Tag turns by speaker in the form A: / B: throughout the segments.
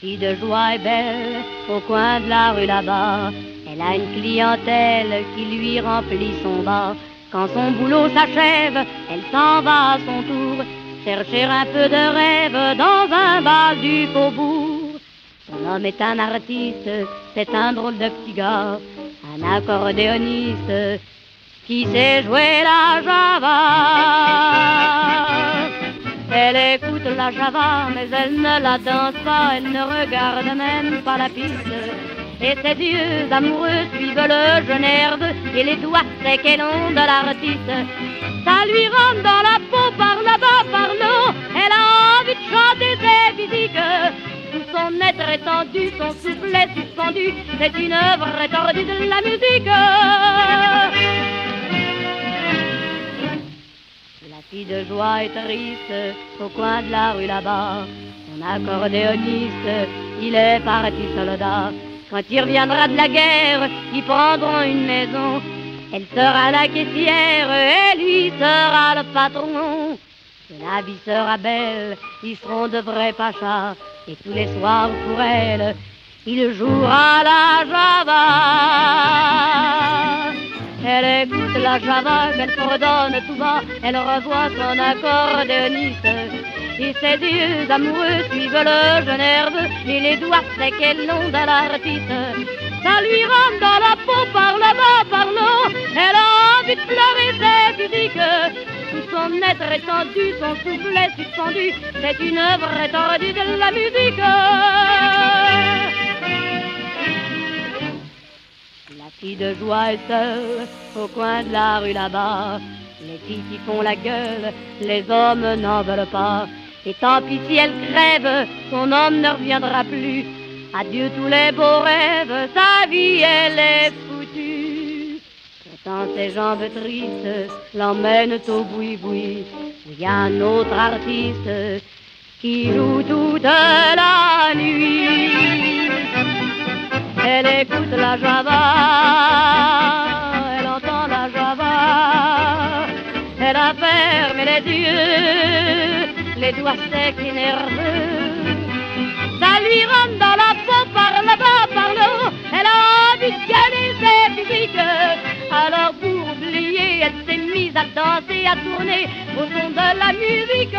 A: fille de joie est belle au coin de la rue là-bas. Elle a une clientèle qui lui remplit son bas. Quand son boulot s'achève, elle s'en va à son tour chercher un peu de rêve dans un bal du faubourg. Son homme est un artiste, c'est un drôle de petit gars, un accordéoniste qui sait jouer la java. La java, mais elle ne la danse pas, elle ne regarde même pas la piste. Et ses yeux amoureux suivent le jeune herbe et les doigts secs et longs de l'artiste. Ça lui rentre dans la peau par là-bas, par là. Elle a envie de chanter ses physiques. Tout son être étendu, son souffle est suspendu. C'est une œuvre étendue de la musique. De joie est triste au coin de la rue là-bas. Son accordéoniste, il est parti soldat. Quand il reviendra de la guerre, ils prendront une maison. Elle sera la caissière et lui sera le patron. la vie sera belle, ils seront de vrais pachas. Et tous les soirs pour elle, il jouera la java. Elle écoute la java qu'elle fredonne tout bas, elle revoit son accordéoniste. Et ses yeux amoureux suivent le jeune herbe et les doigts secs et longs de l'artiste. Ça lui rentre dans la peau par là-bas, par là. Elle a envie de pleurer ses physiques. Tout son être étendu, son souffle est suspendu. C'est une œuvre étendue de la musique. La fille de joie est seule au coin de la rue là-bas. Les filles qui font la gueule, les hommes n'en veulent pas. Et tant pis si elle crève, son homme ne reviendra plus. Adieu tous les beaux rêves, sa vie elle est foutue. Pourtant ses jambes tristes l'emmènent au boui-boui. Il y a un autre artiste qui joue toute la nuit. Elle écoute la java, elle entend la java, elle a fermé les yeux les doigts secs et nerveux. Ça lui rentre dans la peau par là-bas, par là. Elle a envie de gagner ses physiques. Alors pour oublier, elle s'est mise à danser, à tourner au son de la musique.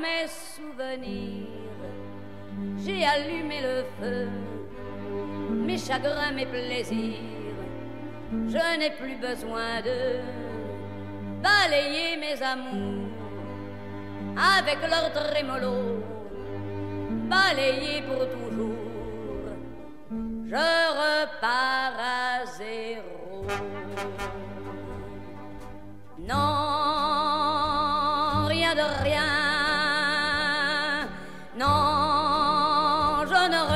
B: mes souvenirs. J'ai allumé le feu, mes chagrins, mes plaisirs. Je n'ai plus besoin de balayer mes amours avec leur trémolo balayé pour toujours. Je repars à zéro. Non,